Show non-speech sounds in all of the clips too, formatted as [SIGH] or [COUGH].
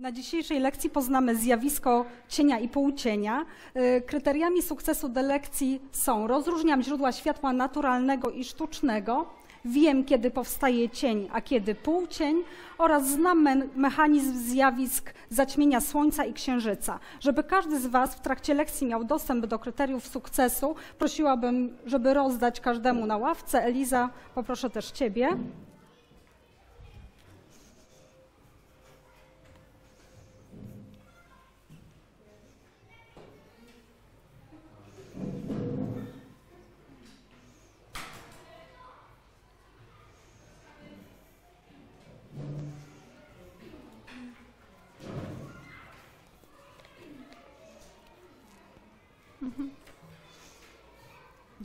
Na dzisiejszej lekcji poznamy zjawisko cienia i półcienia. Y, Kryteriami sukcesu do lekcji są rozróżniam źródła światła naturalnego i sztucznego, wiem kiedy powstaje cień, a kiedy półcień oraz znam me- mechanizm zjawisk zaćmienia Słońca i Księżyca. Żeby każdy z Was w trakcie lekcji miał dostęp do kryteriów sukcesu, prosiłabym, żeby rozdać każdemu na ławce. Eliza, poproszę też Ciebie.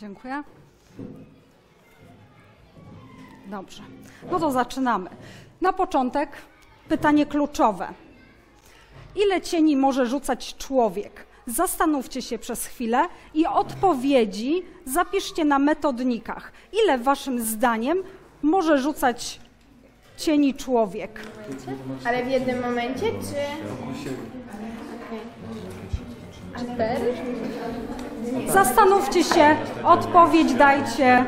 Dziękuję. Dobrze. No to zaczynamy. Na początek pytanie kluczowe. Ile cieni może rzucać człowiek? Zastanówcie się przez chwilę i odpowiedzi zapiszcie na metodnikach. Ile waszym zdaniem może rzucać cieni człowiek? Ale w jednym momencie, czy... Cztery? Zastanówcie się, odpowiedź dajcie.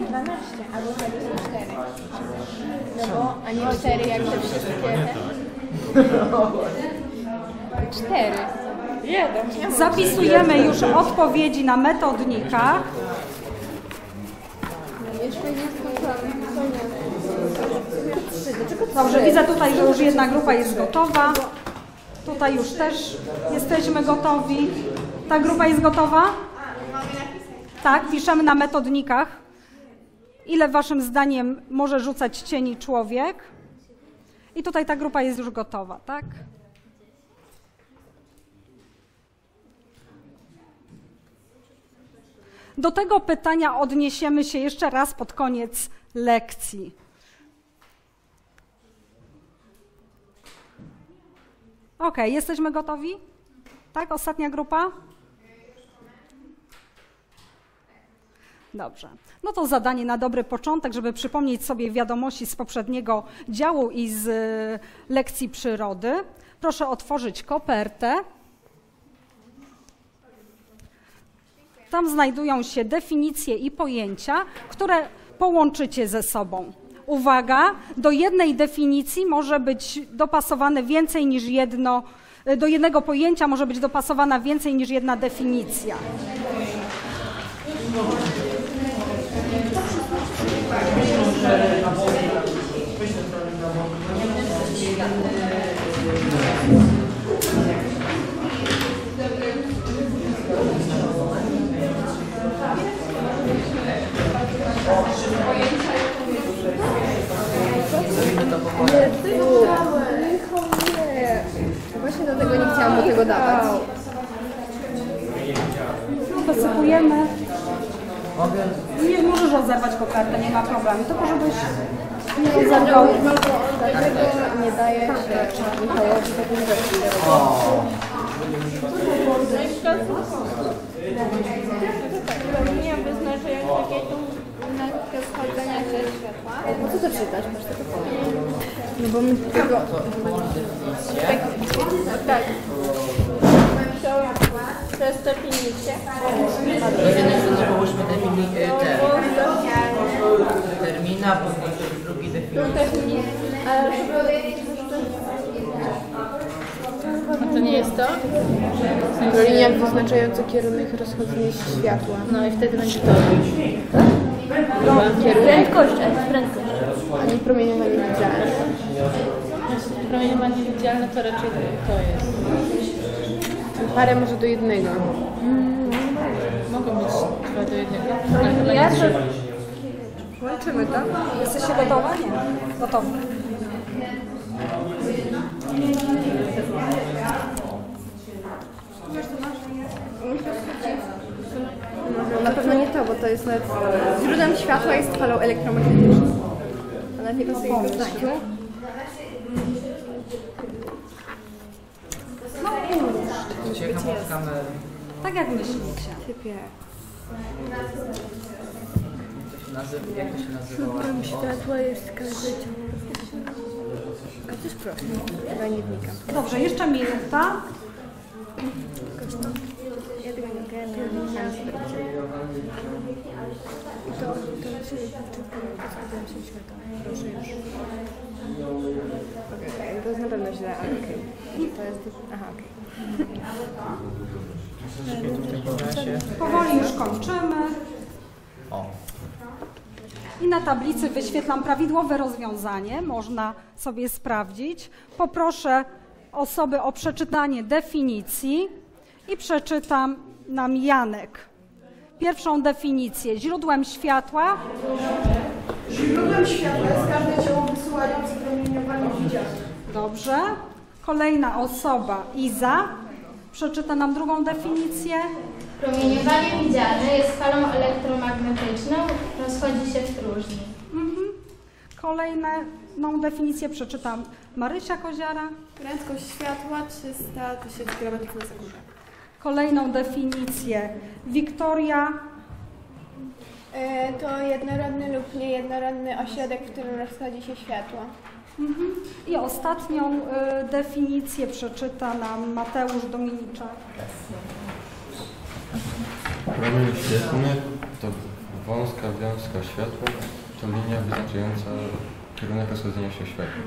12, albo wtedy są cztery. No bo, a nie cztery jak te wszystkie te. Cztery. Jeden. Zapisujemy już odpowiedzi na metodnikach. Jeszcze nie. Dobrze, widzę tutaj, że już jedna grupa jest gotowa. Tutaj już też jesteśmy gotowi. Ta grupa jest gotowa? Tak, piszemy na metodnikach. Ile waszym zdaniem może rzucać cieni człowiek? I tutaj ta grupa jest już gotowa, tak? Do tego pytania odniesiemy się jeszcze raz pod koniec lekcji. Ok, jesteśmy gotowi? Tak, ostatnia grupa? Dobrze. No to zadanie na dobry początek, żeby przypomnieć sobie wiadomości z poprzedniego działu i z y, lekcji przyrody. Proszę otworzyć kopertę. Tam znajdują się definicje i pojęcia, które połączycie ze sobą. Uwaga, do jednej definicji może być dopasowane więcej niż jedno, do jednego pojęcia może być dopasowana więcej niż jedna definicja. Tego nie chciałam do tego dawać. Dosypujemy. Nie możesz rozerwać kopertę, nie ma problemu. Tylko żebyś nie rozerwał. Dlatego nie daje się Michałowi takich rzeczy. Pełnia wyznaczająca kietu na schodzenia ze światła. No co to czytać? Masz to powiem. No bo my tego... Tak. To przez definicję. Połóżmy te, termina, potem drugi żeby... A to nie jest to? Linia wyznaczająca kierunek rozchodzenia się światła. No i wtedy będzie to. Kierunek, Prędkość, a prędkość. A nie promieniowanie widzialne. Promieniowanie widzialne to raczej to jest. Parę może do jednego. Mogą być dwa do jednego. Ja, że... Łączymy to. Jesteście gotowe? Nie. Gotowi. No, na pewno nie to, bo to jest nawet... Źródłem światła jest falą elektromagnetyczną. A nawet nie pasuje do od kamery. Tak jak myślicie. Typie. Jak to się nazywało? Światła jest każdy A to jest Proszę, chyba nie wnikam. Dobrze, jeszcze minuta tego nie ogarniam, nie wiem, To, to okay, to jest na pewno źle, ale okej. To jest... Aha, okej. Powoli już kończymy. I na tablicy wyświetlam prawidłowe rozwiązanie, można sobie sprawdzić. Poproszę osoby o przeczytanie definicji i przeczytam nam Janek. Pierwszą definicję. Źródłem światła Źródłem światła jest każde ciało wysyłające promieniowanie widziane. Dobrze. Kolejna osoba, Iza, przeczyta nam drugą definicję. Promieniowanie widziane jest falą elektromagnetyczną, rozchodzi się w próżni. Mhm. Kolejną definicję przeczytam Marysia Koziara. Prędkość światła 300 tysięcy km na sekundę. Kolejną definicję Wiktoria. E, To jednorodny lub niejednorodny ośrodek, w którym rozchodzi się światło. Mhm. I ostatnią y, definicję przeczyta nam Mateusz Dominiczak. Promień świetlny to wąska wiązka światła, to linia wyznaczająca kierunek rozchodzenia się światła.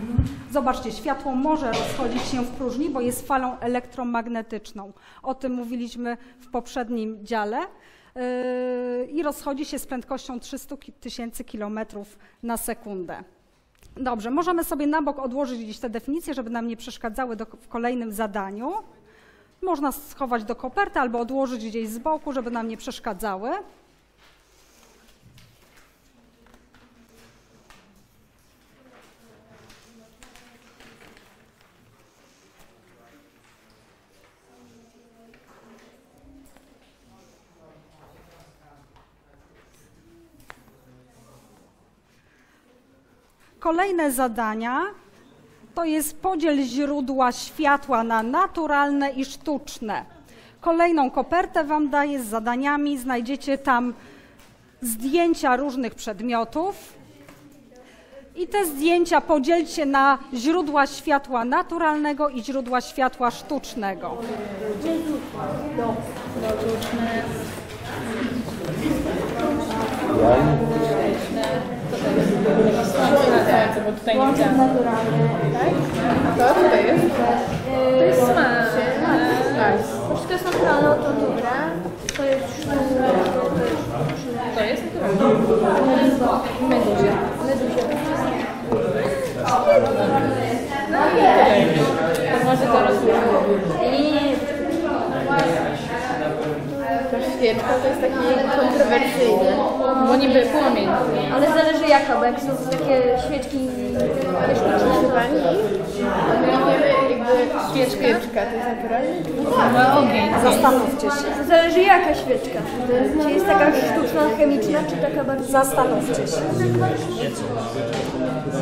Zobaczcie, światło może rozchodzić się w próżni, bo jest falą elektromagnetyczną. O tym mówiliśmy w poprzednim dziale. Yy, I rozchodzi się z prędkością 300 ki- tysięcy kilometrów na sekundę. Dobrze, możemy sobie na bok odłożyć gdzieś te definicje, żeby nam nie przeszkadzały do, w kolejnym zadaniu. Można schować do koperty albo odłożyć gdzieś z boku, żeby nam nie przeszkadzały. Kolejne zadania to jest podziel źródła światła na naturalne i sztuczne. Kolejną kopertę Wam daję z zadaniami. Znajdziecie tam zdjęcia różnych przedmiotów. I te zdjęcia podzielcie na źródła światła naturalnego i źródła światła sztucznego. Słońce, nie widziałam. To tutaj jest? To jest smak. To jest naturalne, to dobra. To jest sztuczne. To jest naturalne. Meduzie. To może to rozumiem. Ta świeczka to jest taki kontrowersyjny. Bo niby płomień. Ale zależy jaka, bo jak są takie świeczki my wiemy jakby świeczka. świeczka to jest naturalne? Ma ogień. Zastanówcie się. Zależy jaka świeczka. Czy jest taka sztuczna, chemiczna, czy taka bardzo... Zastanówcie się.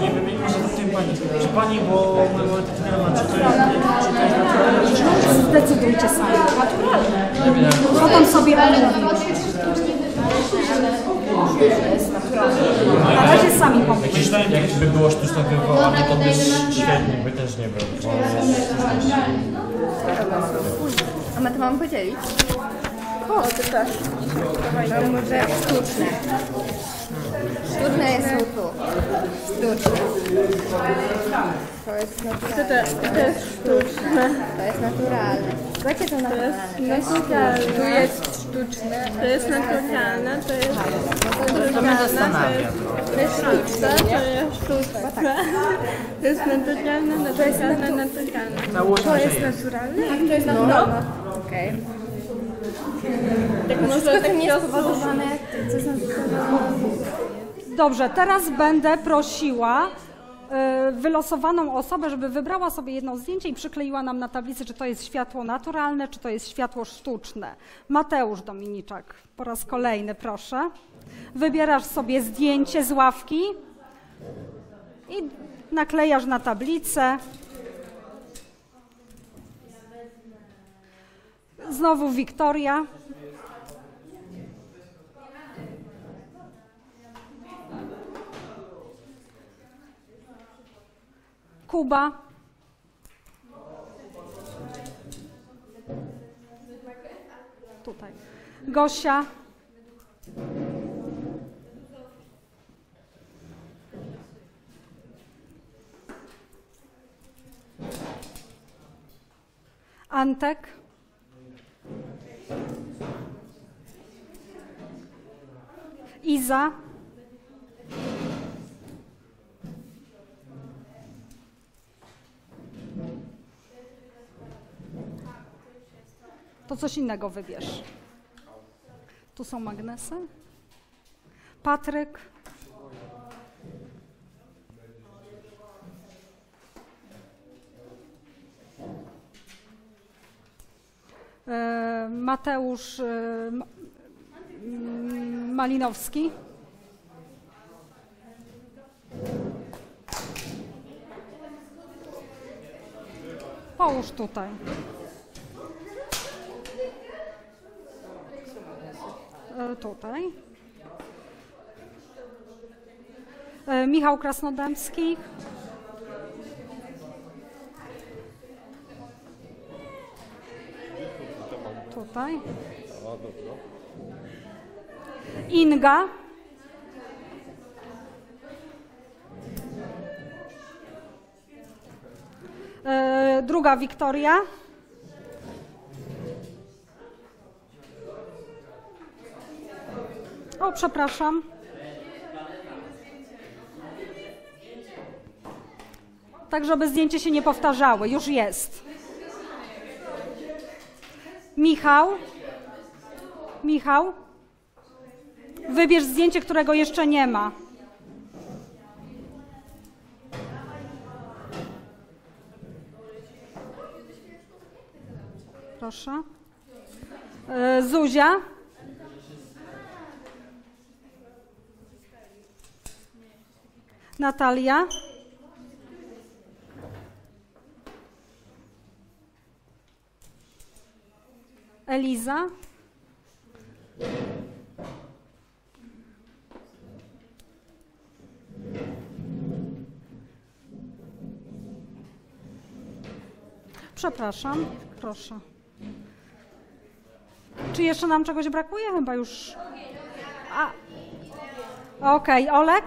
Nie może zapytam Pani, czy Pani, bo mamy taki temat, czy to jest, czy to jest naturalne, czy sztuczne? Zdecydujcie sami. Potem sobie. Na razie sami pomyślcie. Myślałem, że jakby było sztuczne wywołane, to by świetnie, by też nie było. A my to mamy podzielić? O, to też. To może sztuczne. Sztuczne jest tu. Sztuczne. To jest naturalne. To, jest sztuczne. To jest naturalne. Słuchajcie, to naturalne. Tu jest sztuczne, to jest naturalne, to jest To zastanawia. to jest sztuczne, to jest sztuczne. To jest naturalne, naturalne, naturalne. To jest jest. naturalne? To jest naturalne. Okej. Tak może Wszystko tak tym jest spowodowane, co jest naturalne. Dobrze, teraz będę prosiła y, wylosowaną osobę, żeby wybrała sobie jedno zdjęcie i przykleiła nam na tablicy, czy to jest światło naturalne, czy to jest światło sztuczne. Mateusz Dominiczak, po raz kolejny proszę. Wybierasz sobie zdjęcie z ławki i naklejasz na tablicę. Znowu Wiktoria. Kuba. Tutaj. Gosia. Antek. Iza. To coś innego wybierz. Tu są magnesy. Patryk. E, Mateusz e, Ma- Malinowski. Połóż tutaj. Tutaj. E, Michał Krasnodębski. Tutaj. Inga. E, Druga Wiktoria. O, przepraszam. Tak, żeby zdjęcie się nie powtarzały. Już jest. Michał. Michał. Wybierz zdjęcie, którego jeszcze nie ma. Proszę. E, Zuzia. Natalia. Eliza. Przepraszam, proszę. Czy jeszcze nam czegoś brakuje? Chyba już. A. Okej, Olek.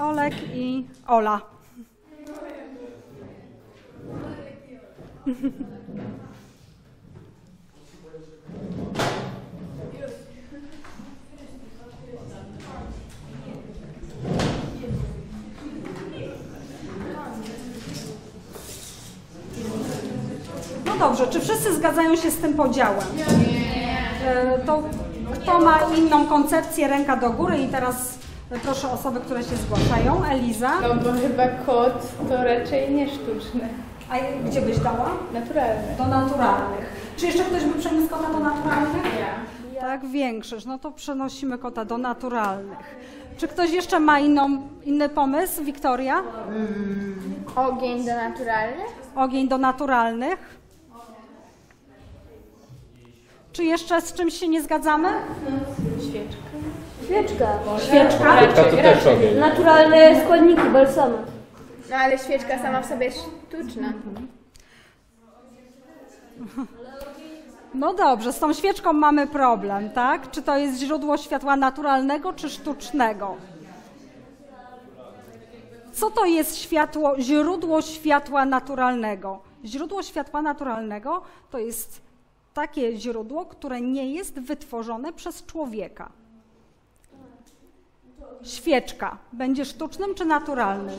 Olek i Ola. No dobrze, czy wszyscy zgadzają się z tym podziałem? E, To kto ma inną koncepcję, ręka do góry i teraz proszę osoby, które się zgłaszają. Eliza, No bo chyba kot to raczej nie sztuczny, a gdzie byś dała? naturalny. Do naturalnych. Czy jeszcze ktoś by przeniósł kota do naturalnych? Tak, większość. No to przenosimy kota do naturalnych. Czy ktoś jeszcze ma inną, inny pomysł? Wiktoria? Ogień do naturalnych? Ogień do naturalnych. Czy jeszcze z czymś się nie zgadzamy? Świeczka. Świeczka? To też ogień. Naturalne składniki, balsamat. No ale świeczka sama w sobie jest sztuczna. No dobrze, z tą świeczką mamy problem, tak? Czy to jest źródło światła naturalnego czy sztucznego? Co to jest światło, źródło światła naturalnego? Źródło światła naturalnego to jest takie źródło, które nie jest wytworzone przez człowieka. Świeczka będzie sztucznym czy naturalnym?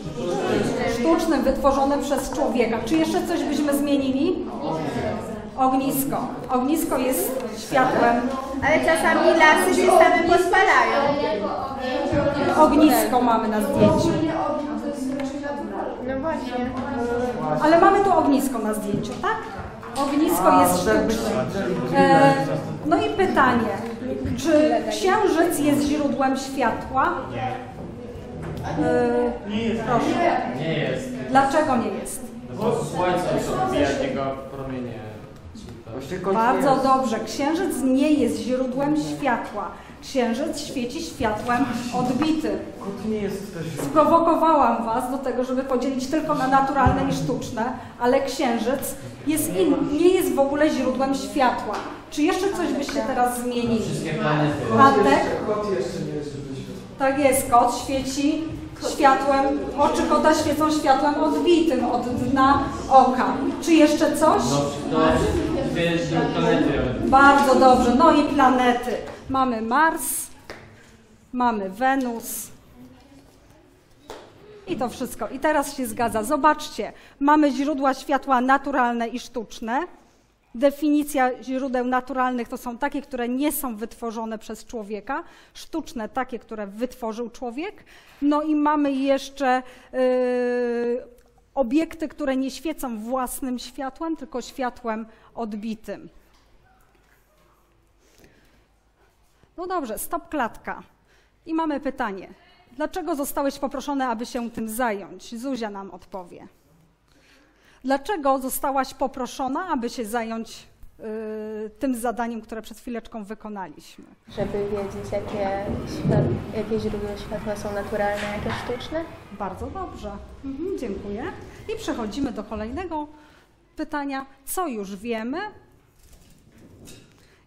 Sztucznym, wytworzone przez człowieka. Czy jeszcze coś byśmy zmienili? Ognisko. Ognisko jest światłem. Ale czasami lasy się same podpalają. Ognisko mamy na zdjęciu. No właśnie. Ale mamy tu ognisko na zdjęciu, tak? Ognisko jest sztuczne. E, no i pytanie, czy księżyc jest źródłem światła? E, proszę. Nie jest. Dlaczego nie jest? Bo słońce odbija jego promienie. Bardzo dobrze. Księżyc nie jest źródłem światła. Księżyc świeci światłem odbitym. Sprowokowałam Was do tego, żeby podzielić tylko na naturalne i sztuczne, ale księżyc jest in, nie jest w ogóle źródłem światła. Czy jeszcze coś byście teraz zmienili? Antek? Tak jest, kot świeci światłem, oczy kota świecą światłem odbitym od dna oka. Czy jeszcze coś? Bardzo dobrze. No i planety. Mamy Mars, mamy Wenus. I to wszystko. I teraz się zgadza. Zobaczcie, mamy źródła światła naturalne i sztuczne. Definicja źródeł naturalnych to są takie, które nie są wytworzone przez człowieka, sztuczne takie, które wytworzył człowiek. No i mamy jeszcze yy, obiekty, które nie świecą własnym światłem, tylko światłem odbitym. No dobrze, stop klatka. I mamy pytanie. Dlaczego zostałeś poproszony, aby się tym zająć? Zuzia nam odpowie. Dlaczego zostałaś poproszona, aby się zająć tym zadaniem, które przed chwileczką wykonaliśmy? Żeby wiedzieć, jakie, jakie źródła światła są naturalne, jakie sztuczne. Bardzo dobrze. Mhm, dziękuję. I przechodzimy do kolejnego pytania. Co już wiemy?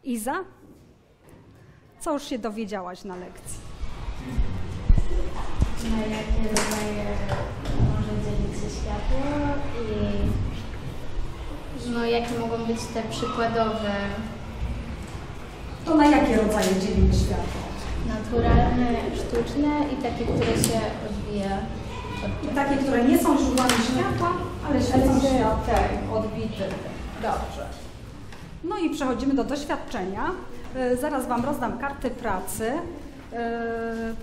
Iza? Co już się dowiedziałaś na lekcji? Na jakie rodzaje może dzielić się światło i no, jakie mogą być te przykładowe To na jakie rodzaje dzielimy światło? naturalne, sztuczne i takie, które się odbija od I takie, które nie są źródłami światła, ale świecą światłem odbitym. Dobrze. No i przechodzimy do doświadczenia. Y, Zaraz Wam rozdam karty pracy. Y,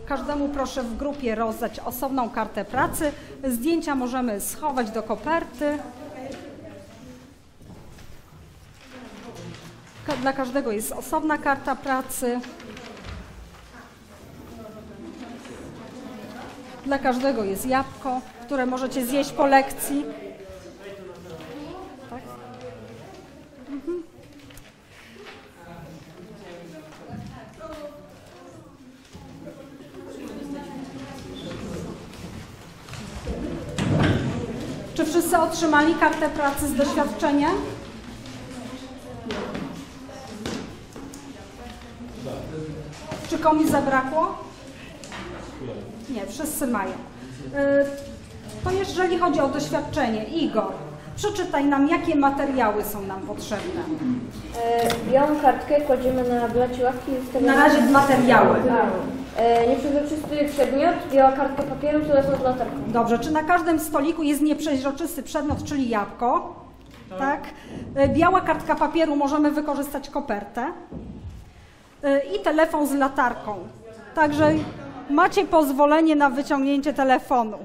Każdemu proszę w grupie rozdać osobną kartę pracy. Zdjęcia możemy schować do koperty. Dla każdego jest osobna karta pracy. Dla każdego jest jabłko, które możecie zjeść po lekcji. Tak? Mhm. Czy wszyscy otrzymali kartę pracy z doświadczenia? Komuś zabrakło? Nie, wszyscy mają. Y, To jeżeli chodzi o doświadczenie, Igor, przeczytaj nam, jakie materiały są nam potrzebne. E, Białą kartkę kładziemy na blacie ławki. Na razie materiały. E, Nieprzezroczysty przedmiot, biała kartka papieru, telefon z latarką. Dobrze, czy na każdym stoliku jest nieprzeźroczysty przedmiot, czyli jabłko? Tak. Y, Biała kartka papieru, możemy wykorzystać kopertę. Y, I telefon z latarką. Także macie pozwolenie na wyciągnięcie telefonu.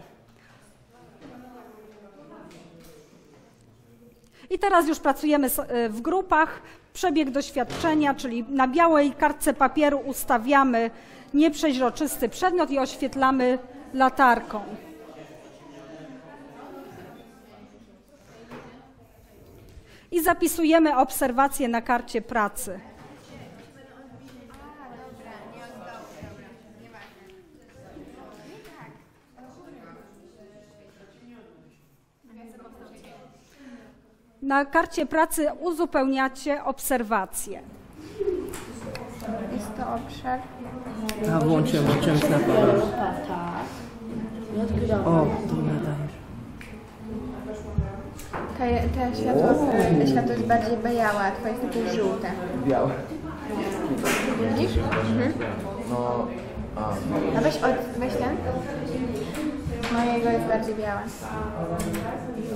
I teraz już pracujemy y, w grupach. Przebieg doświadczenia, czyli na białej kartce papieru ustawiamy nieprzeźroczysty przedmiot i oświetlamy latarką. I zapisujemy obserwacje na karcie pracy. Na karcie pracy uzupełniacie obserwacje. Jest to obszar. A włączyłem, włączyłem snapa. O, to nadajesz. To, je- to, światło, to światło jest bardziej białe, a twoje jest takie żółte. Białe. Widzisz? Mhm. No, a, A weź, od, weź ten. Mojego jest bardziej białe.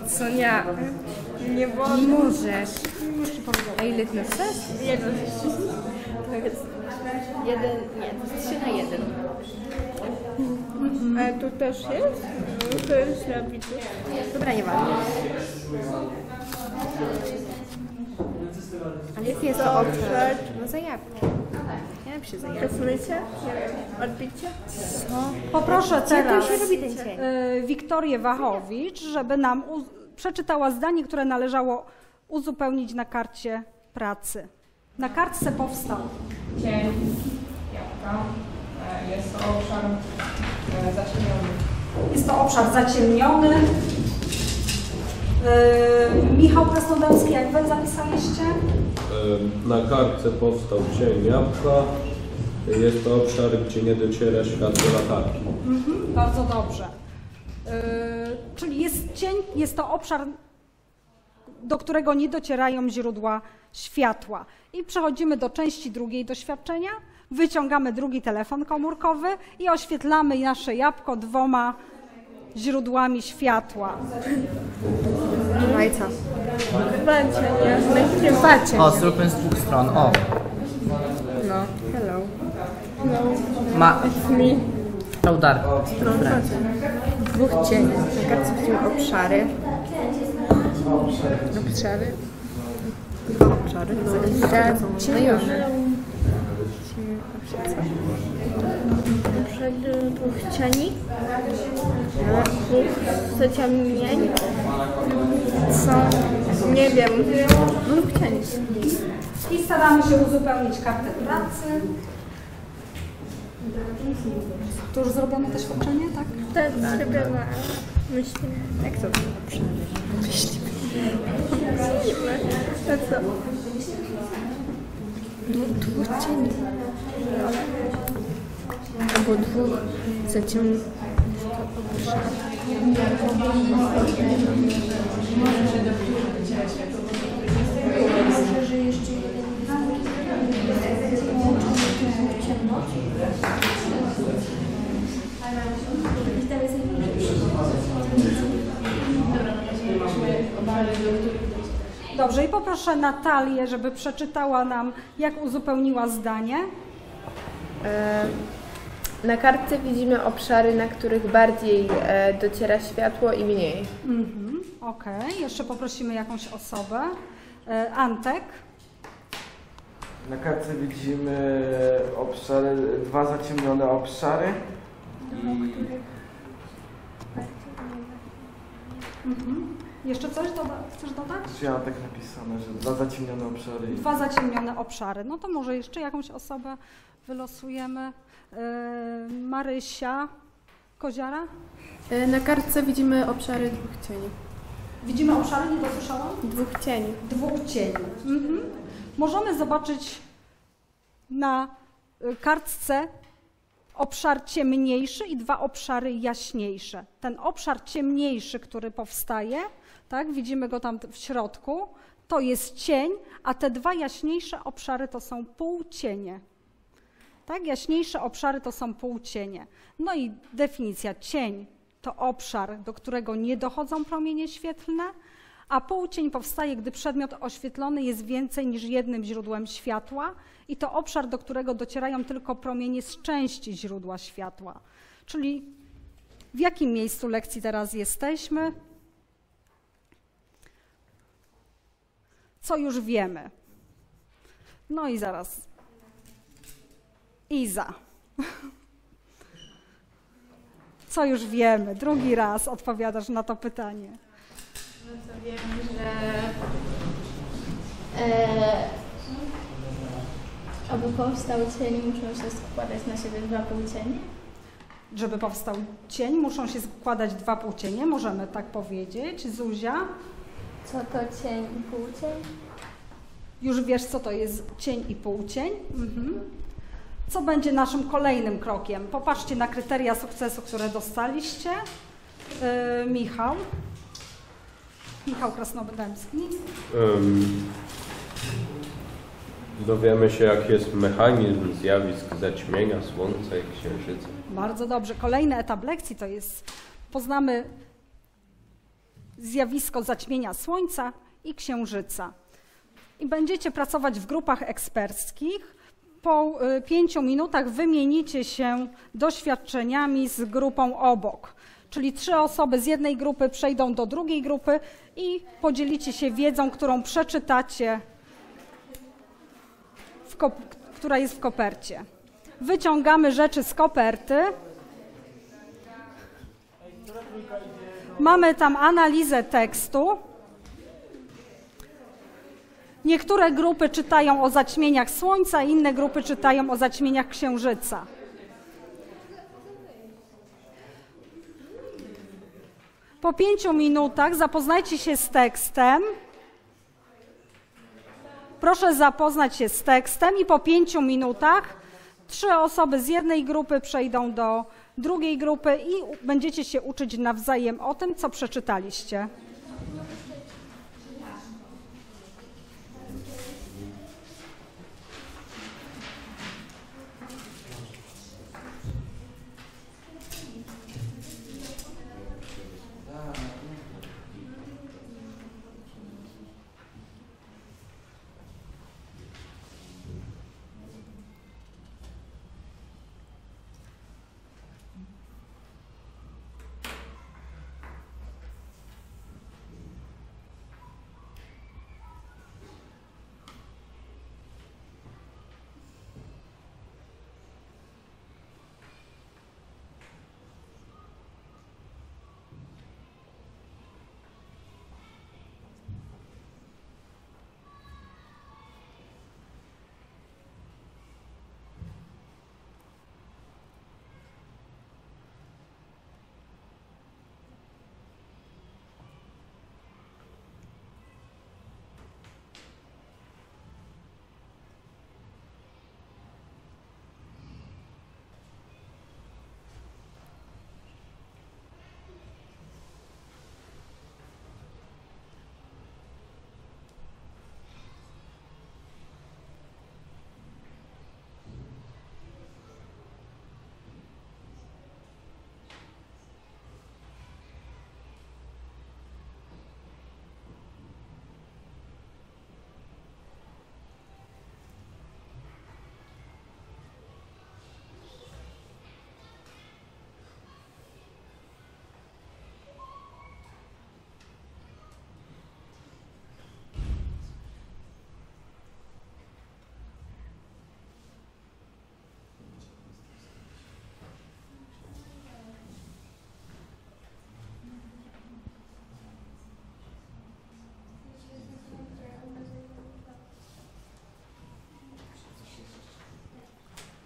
Sonia, nie możesz. A ile ty chcesz? Jeden. To jest jeden, nie, to jest 3 na jeden. Ale tu też jest? To jest na bitu. Dobra, nie ważne. Ale jaki jest to obszar? No za jabłkiem. Ja napiszę za jabłkiem. Pracujecie? Nie wiem, odbicie? Poproszę teraz się robi ten cień? y, Wiktorię Wachowicz, żeby nam przeczytała zdanie, które należało uzupełnić na karcie pracy. Na kartce powstał. Cień jabłka. E, Jest to obszar e, zaciemniony. Jest to obszar zaciemniony. Yy, Michał Krasnodębski, jak wy zapisaliście? Na kartce powstał cień jabłka. Jest to obszar, gdzie nie dociera światło latarki. Mhm, bardzo dobrze. Yy, czyli jest cień, jest to obszar, do którego nie docierają źródła światła. I przechodzimy do części drugiej doświadczenia. Wyciągamy drugi telefon komórkowy i oświetlamy nasze jabłko dwoma źródłami światła. No i co? Chybacie. O, zróbmy z dwóch stron. O, No, hello. ma... It's me. Pełdar. Dwóch cieni. Na kartce widzimy obszary. Obszary? Dwa obszary. No już. Przed dwóch cieni, dwóch zaciemnień. Co? Nie wiem. Dwóch cieni. I staramy się uzupełnić kartę pracy. To już zrobiono to świadczenie, tak? Tak, zrobiona. Myślimy. Jak to? Myślimy. A co? No, dwóch cieni. Albo dwóch zaciemnionych. Dobrze, i poproszę Natalię, żeby przeczytała nam, jak uzupełniła zdanie. E, Na kartce widzimy obszary, na których bardziej e, dociera światło i mniej. Mhm, Okej, jeszcze poprosimy jakąś osobę. E, Antek. Na kartce widzimy obszary, dwa zaciemnione obszary. Mhm. Jeszcze coś doda chcesz dodać? Ja mam tak napisane, że dwa zaciemnione obszary. i- Dwa zaciemnione obszary. No to może jeszcze jakąś osobę wylosujemy. E, Marysia Koziara. E, Na kartce widzimy obszary dwóch cieni. Widzimy obszary, nie dosłyszałam? Dwóch cieni. Dwóch cieni. Mhm. Możemy zobaczyć na y, kartce obszar ciemniejszy i dwa obszary jaśniejsze. Ten obszar ciemniejszy, który powstaje, tak, widzimy go tam w środku, to jest cień, a te dwa jaśniejsze obszary to są półcienie. Tak, jaśniejsze obszary to są półcienie. No i definicja cień to obszar, do którego nie dochodzą promienie świetlne, a półcień powstaje, gdy przedmiot oświetlony jest więcej niż jednym źródłem światła i to obszar, do którego docierają tylko promienie z części źródła światła. Czyli w jakim miejscu lekcji teraz jesteśmy? Co już wiemy? No i zaraz. Iza. Co już wiemy? Drugi raz odpowiadasz na to pytanie. No to wiem, że e, aby powstał cień, muszą się składać na siebie dwa półcienie. Żeby powstał cień, muszą się składać dwa półcienie, możemy tak powiedzieć. Zuzia, Co to cień i półcień? już wiesz, co to jest cień i półcień. Mhm. Co będzie naszym kolejnym krokiem? Popatrzcie na kryteria sukcesu, które dostaliście. Yy, Michał. Michał Krasnodębski. Ym, dowiemy się, jaki jest mechanizm zjawisk zaćmienia Słońca i Księżyca. Bardzo dobrze. Kolejny etap lekcji to jest poznamy zjawisko zaćmienia Słońca i Księżyca. I będziecie pracować w grupach eksperckich. Po y, pięciu minutach wymienicie się doświadczeniami z grupą obok. Czyli trzy osoby z jednej grupy przejdą do drugiej grupy i podzielicie się wiedzą, którą przeczytacie, która jest w kopercie. Wyciągamy rzeczy z koperty. Mamy tam analizę tekstu. Niektóre grupy czytają o zaćmieniach Słońca, inne grupy czytają o zaćmieniach Księżyca. Po pięciu minutach zapoznajcie się z tekstem. Proszę zapoznać się z tekstem i po pięciu minutach trzy osoby z jednej grupy przejdą do drugiej grupy i będziecie się uczyć nawzajem o tym, co przeczytaliście.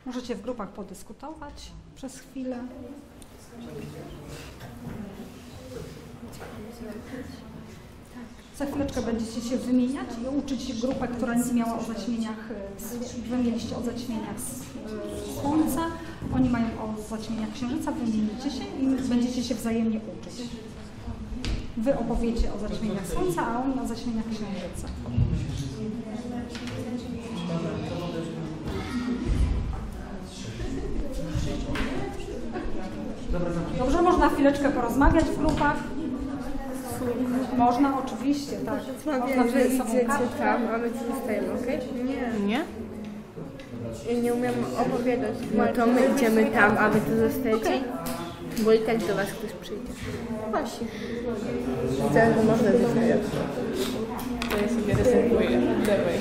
Możecie w grupach podyskutować przez chwilę. Za chwileczkę będziecie się wymieniać i uczyć grupę, która nic miała o zaćmieniach, e, wy mieliście o zaćmieniach e, Słońca, oni mają o zaćmieniach Księżyca, wymienicie się i będziecie się wzajemnie uczyć. Wy opowiecie o zaćmieniach Słońca, a oni o zaćmieniach Księżyca. Dobrze, można chwileczkę porozmawiać w grupach. Można, oczywiście, tak. Można Rozmawiam, że wziąć ze sobą idziecie kartkę. tam, a my tu zostajemy, okej? Nie. Nie? Ja nie umiem opowiadać. No to my idziemy tam, a wy tu zostajecie. Bo i tak do was ktoś przyjdzie. Właśnie. Widzę, że można wyśmiać. To ja sobie rezerwuję. Dawaj.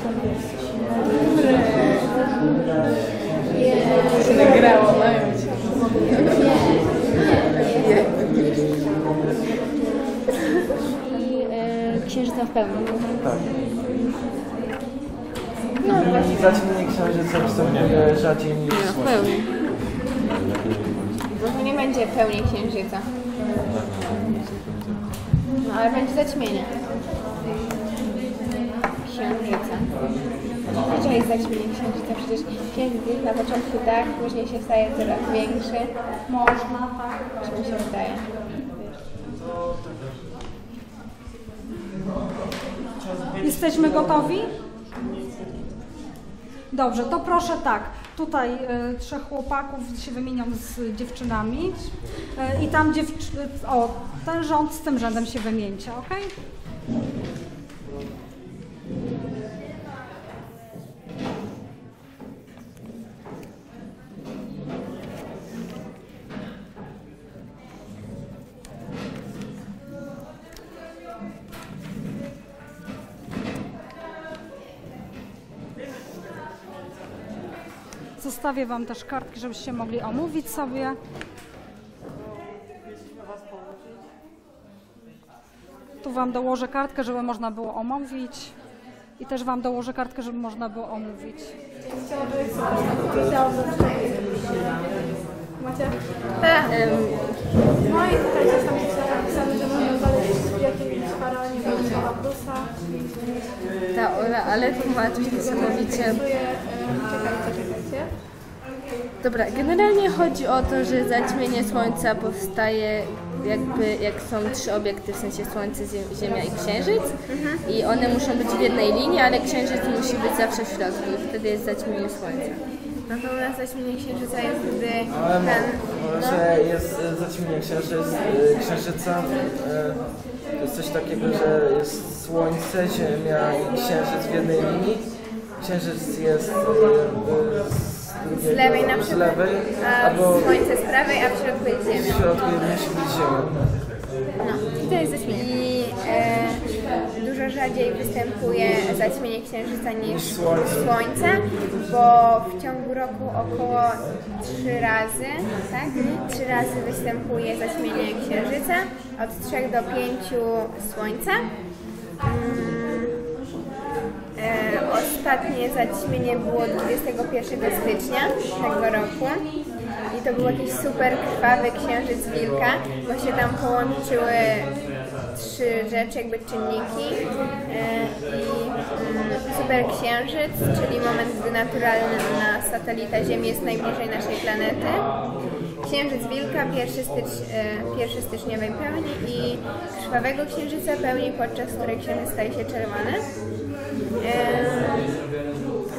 To się nagrało. I księżyca w pełni. Tak. No, zaćmienie księżyca występuje rzadziej niż słońce. Bo to nie będzie pełni księżyca. No ale będzie zaćmienie. Księżyca. Dlaczego jest zaćmienie księżyca? Przecież księżyc na początku tak, później się staje coraz większy. Można, tak. Czy mi się wydaje? Jesteśmy gotowi? Dobrze, to proszę tak. Tutaj e, trzech chłopaków się wymienią z dziewczynami e, i tam dziewczy... o, ten rząd z tym rzędem się wymieńcie, ok? Zostawię Wam też kartki, żebyście mogli omówić sobie. Tu Wam dołożę kartkę, żeby można było omówić. I też Wam dołożę kartkę, żeby można było omówić. Macie? Tak. No i tutaj też tam jest napisane, że można znaleźć faraonie. Ta ale tłumaczysz niesamowicie. Czekajcie, czekajcie. Dobra, generalnie chodzi o to, że zaćmienie Słońca powstaje jakby jak są trzy obiekty, w sensie Słońce, Ziem- Ziemia i Księżyc i one muszą być w jednej linii, ale Księżyc musi być zawsze w środku i wtedy jest zaćmienie Słońca. No to u nas zaćmienie księżyca jest, gdy Ale ten... może jest e, zaćmienie księżyc, e, księżyca. e, To jest coś takiego, że jest słońce, ziemia i księżyc w jednej linii. Księżyc jest e, e, z, Z lewej na z przykład, lewej, a albo słońce z prawej, a w środku jest w ziemia. środku musi być ziemia. No, i to jest zaćmienie. I e, dużo rzadziej występuje zaćmienie księżyca niż Słońce. słońce, bo w ciągu roku około trzy razy, tak? Trzy razy występuje zaćmienie księżyca, od trzech do pięciu słońca. Mm, ostatnie zaćmienie było 21 stycznia tego roku i to był jakiś super krwawy księżyc wilka, bo się tam połączyły trzy rzeczy, jakby czynniki e, i mm, super księżyc, czyli moment, gdy naturalna satelita Ziemi jest najbliżej naszej planety. Księżyc Wilka 1, stycz, e, 1 styczniowej pełni i krwawego księżyca pełni, podczas której księżyc staje się czerwony.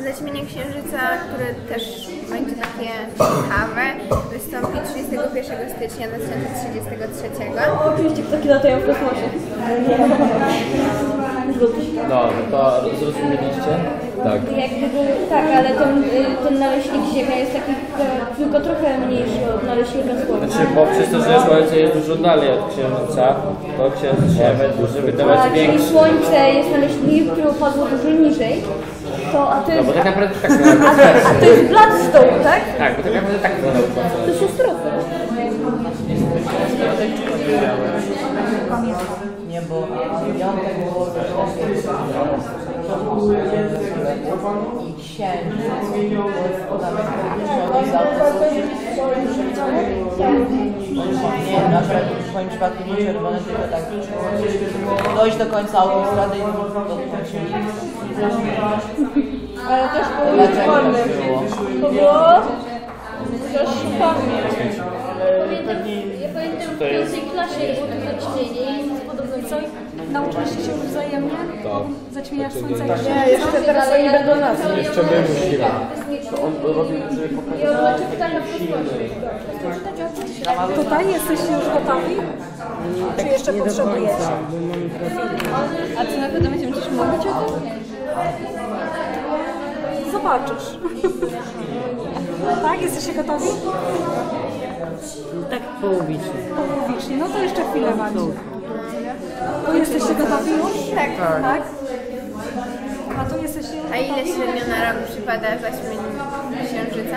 Zaćmienie księżyca, które też będzie takie ciekawe, wystąpi 31 stycznia 2033. Oczywiście ptaki latają w kosmosie. No, to zrozumieliście? Tak. Jakby, tak, ale ten, y, ten naleśnik Ziemia jest taki e, tylko trochę mniejszy od naleśnika Słońca. Znaczy, bo przez to, że Słońce jest dużo dalej od Księżyca, to Księżyc się może wydawać A, czyli większy. Słońce jest naleśnikiem, które upadło dużo niżej. To, a to No jest, bo tak naprawdę tak a, to, a to jest [LAUGHS] Bloodstone, tak? Tak, bo tak naprawdę tak wygląda To siostrofy. Nie, bo ja tego i księżyc i za to Nie, na przykład w moim przypadku nie czerwone, tylko tak dojść do końca autostrady i dotknąć Ale też było tak było? To było coś. Pamiętam, ja pamiętam w pierwszej klasie było to zaćmienie i podobno Co? Nauczyliście się już wzajemnie? Tak. Zaćmieniać słońca i Nie, jeszcze teraz oni będą nas. Jeszcze my musimy. To on robił, żeby pokazać taki silny. Tutaj jesteście już gotowi? Czy jeszcze potrzebujecie? A ty na pewno będziemy coś mówić o tym? Zobaczysz. tak? Jesteście gotowi? Tak połowicznie. Połowicznie. No to jeszcze chwilę macie. To jesteście gotowi już? Tak. Tak? A tu jesteście A ile średnio na rok przypada zaćmieniu księżyca?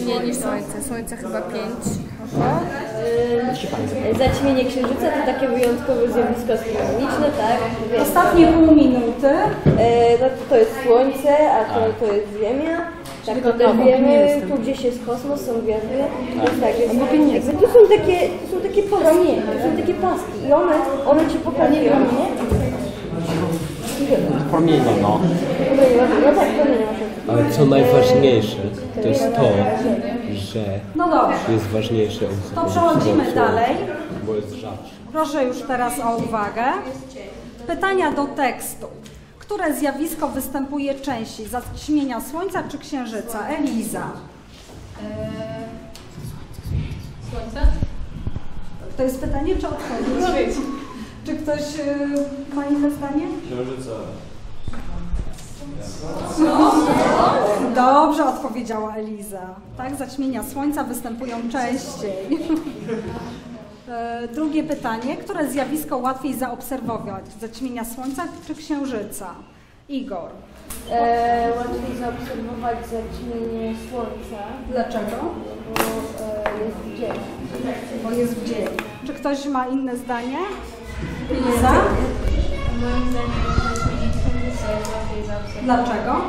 Mniej niż Słońce. Słońce chyba 5. Y, Zaćmienie księżyca to takie wyjątkowe zjawisko astronomiczne, tak? Więc, Ostatnie pół minuty. e, no, to jest Słońce, a to, to jest Ziemia. Tak, to też wiemy, tu gdzieś jest kosmos, są gwiazdy. Więc tak, więc jakby tu są takie, tu są takie paski, tu są takie paski i one, one ci pokazują, nie? No. No tak, promienie Ale co najważniejsze, to jest to, że No dobrze. jest ważniejsze od To przechodzimy dalej. Bo jest rzadsze. Proszę już teraz o uwagę. Pytania do tekstu. Które zjawisko występuje częściej? Zaćmienia Słońca czy Księżyca? Eliza. Słońce? To jest pytanie czy odpowiedź? Czy ktoś y, ma inne zdanie? Księżyca. Dobrze odpowiedziała Eliza. Tak, zaćmienia Słońca występują częściej. E, Drugie pytanie. Które zjawisko łatwiej zaobserwować? Zaćmienia Słońca czy Księżyca? Igor. E, łatwiej zaobserwować zaćmienie Słońca. Dlaczego? Bo e, jest w dzień. Bo jest w dzień. Czy ktoś ma inne zdanie? Eliza? Moim zdaniem. Dlaczego?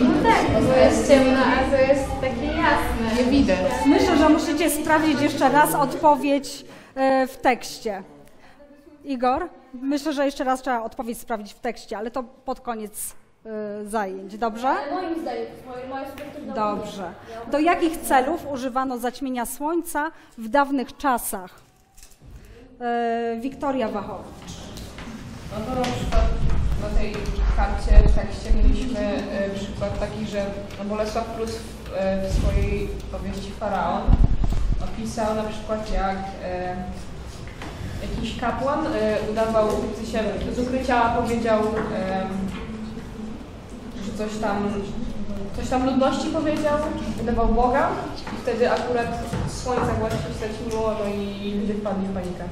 No tak, bo jest ciemno, a to jest takie jasne. Nie widać. Myślę, że musicie sprawdzić jeszcze raz odpowiedź e, w tekście. Igor? Myślę, że jeszcze raz trzeba odpowiedź sprawdzić w tekście, ale to pod koniec e, zajęć, dobrze? Moim zdaniem, moje subiektywne Dobrze. Do jakich celów używano zaćmienia słońca w dawnych czasach? E, Wiktoria Wachowicz. No to na przykład na tej karcie, tekście mieliśmy e, przykład taki, że no Bolesław Prus w, e, w swojej powieści Faraon opisał na przykład jak jakiś kapłan udawał, sensie z ukrycia powiedział, że coś tam, coś tam ludności powiedział, udawał Boga i wtedy akurat słońce właśnie się zaćmiło, no i ludzie wpadli w panikę.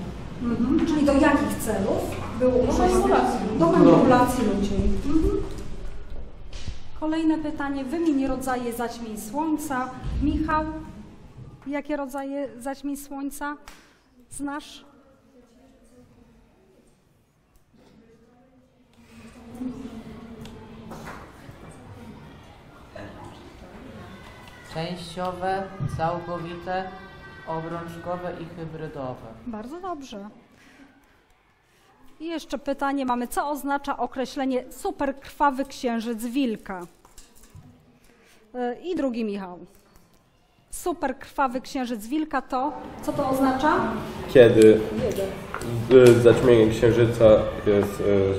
Mhm. Czyli do jakich celów było Do używane? manipulacji. Do manipulacji ludzi. Mhm. Kolejne pytanie. Wymień rodzaje zaćmień słońca. Michał, jakie rodzaje zaćmień słońca znasz? Częściowe, całkowite, obrączkowe i hybrydowe. Bardzo dobrze. I jeszcze pytanie mamy, co oznacza określenie superkrwawy księżyc wilka? Y, I drugi Michał. Superkrwawy księżyc wilka to, co to oznacza? Kiedy zaćmienie księżyca jest y,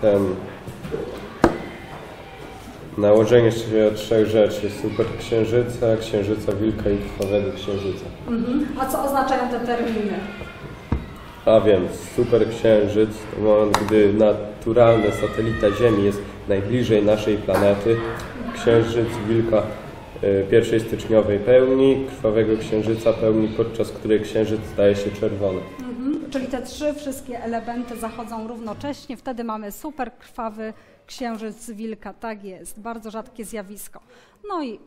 ten nałożenie się trzech rzeczy super księżyca, księżyca wilka i krwawego księżyca. Mhm. A co oznaczają te terminy? A więc super księżyc to moment, gdy naturalny satelita Ziemi jest najbliżej naszej planety. Księżyc wilka y, pierwszej styczniowej pełni, krwawego księżyca pełni, podczas której księżyc staje się czerwony. Mhm. Czyli te trzy wszystkie elementy zachodzą równocześnie, wtedy mamy super krwawy księżyc wilka. Tak jest, bardzo rzadkie zjawisko. No i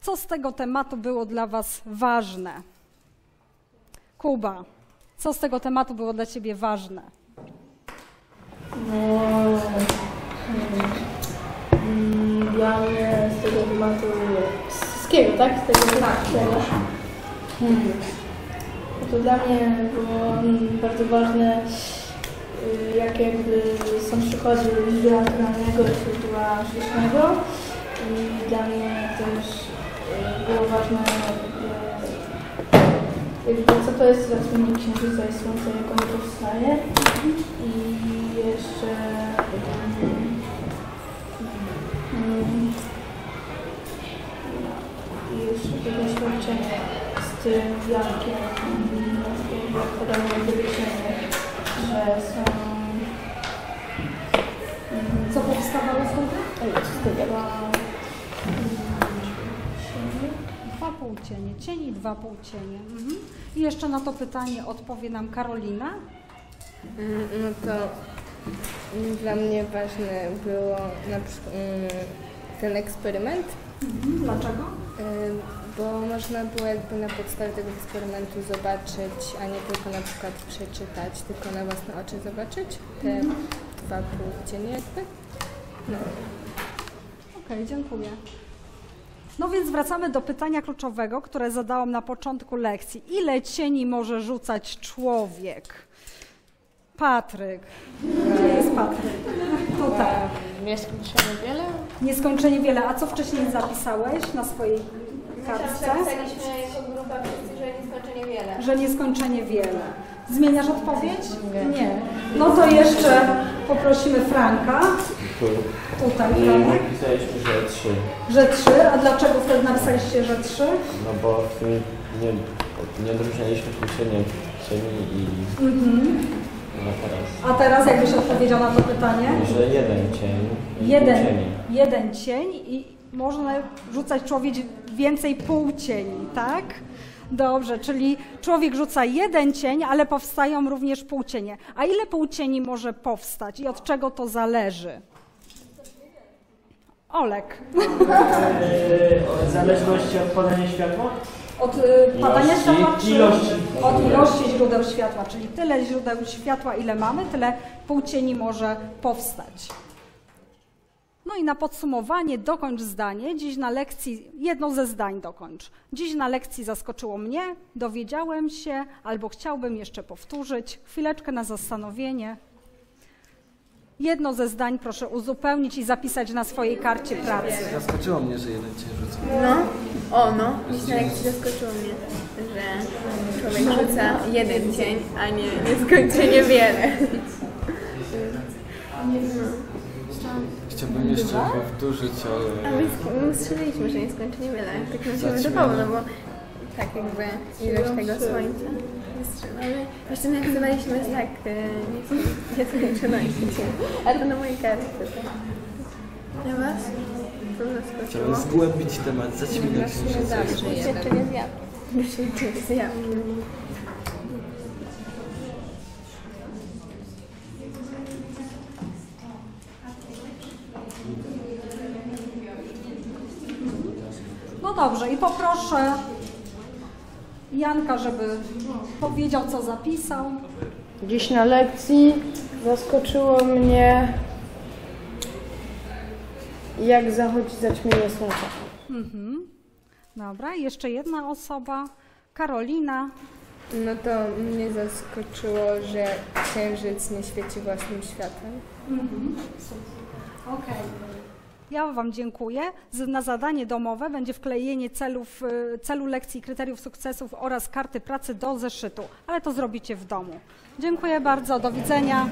co z tego tematu było dla Was ważne? Kuba, co z tego tematu było dla Ciebie ważne? No, mm, dla mnie z tego tematu z wszystkiego, tak? Z tego tak. Hmm. No to dla mnie było mm, bardzo ważne, jak jakby są przykłady źródła naturalnego i źródła sztucznego. I dla mnie też y, było ważne, jakby, jakby co to jest zaćmienie księżyca i słońca, jak ono powstaje. I jeszcze mm, i jeszcze to doświadczenie z tym wiankiem, mm, jak podało wyliczenie, że są Co powstawało wtedy? Dwa, Dwa półcienie, cień i dwa półcienie. Mhm. I jeszcze na to pytanie odpowie nam Karolina. Mm, No to dla mnie ważne było na przykład mm, ten eksperyment. Mhm. Dlaczego? Bo można było jakby na podstawie tego eksperymentu zobaczyć, a nie tylko na przykład przeczytać, tylko na własne oczy zobaczyć te Mhm. dwa półcienie jakby. No. Okej, dziękuję. No więc wracamy do pytania kluczowego, które zadałam na początku lekcji. Ile cieni może rzucać człowiek? Patryk. Gdzie jest Patryk? Tutaj. Nieskończenie wiele? Nieskończenie wiele. A co wcześniej zapisałeś na swojej kartce? Jako grupa wszyscy, że nieskończenie wiele. Że nieskończenie wiele. Zmieniasz odpowiedź? Nie. No to jeszcze poprosimy Franka. Tutaj Franek. napisaliśmy, że trzy. Że trzy. A dlaczego wtedy napisaliście, że trzy? No bo nie, nie odróżnialiśmy tu cieni, cieni i Mhm. no teraz. A teraz jakbyś odpowiedział na to pytanie? Że jeden cień Jeden, jeden cień i można rzucać człowiek więcej półcieni, tak? Dobrze, czyli człowiek rzuca jeden cień, ale powstają również półcienie. A ile półcieni może powstać i od czego to zależy? Olek. [LAUGHS] W zależności od padania światła? Od y, padania Ilości. światła czy Ilości. od ilości źródeł światła, czyli tyle źródeł światła, ile mamy, tyle półcieni może powstać. No i na podsumowanie dokończ zdanie. Dziś na lekcji, jedno ze zdań dokończ. Dziś na lekcji zaskoczyło mnie, dowiedziałem się, albo chciałbym jeszcze powtórzyć. Chwileczkę na zastanowienie. Jedno ze zdań proszę uzupełnić i zapisać na swojej karcie pracy. Zaskoczyło mnie, że jeden cię rzuca. No, o no, dziś na lekcji zaskoczyło mnie, że człowiek rzuca jeden cień, a nie, nie skończy niewiele. Chciałbym jeszcze powtórzyć, A ale... my, sk- my strzeliliśmy, że nie skończy niewiele. Tak nam się wydawało, no bo tak jakby ilość tego słońca. Strzelamy. Jeszcze napisywaliśmy tak, e, nieskończoności. Ale to na mojej kartce. Na was? Chciałem zgłębić temat zaćmienia księżyca. Doświadczenie zjaw. Doświadczenie zjaw. Dobrze, i poproszę Janka, żeby powiedział, co zapisał. Dziś na lekcji zaskoczyło mnie, jak zachodzi zaćmienie słońca. Mhm. Dobra, jeszcze jedna osoba. Karolina. No to mnie zaskoczyło, że księżyc nie świeci własnym światłem. Mhm. Okej. Ja Wam dziękuję. Na zadanie domowe będzie wklejenie celów, y, celu lekcji, kryteriów sukcesów oraz karty pracy do zeszytu, ale to zrobicie w domu. Dziękuję bardzo, do widzenia.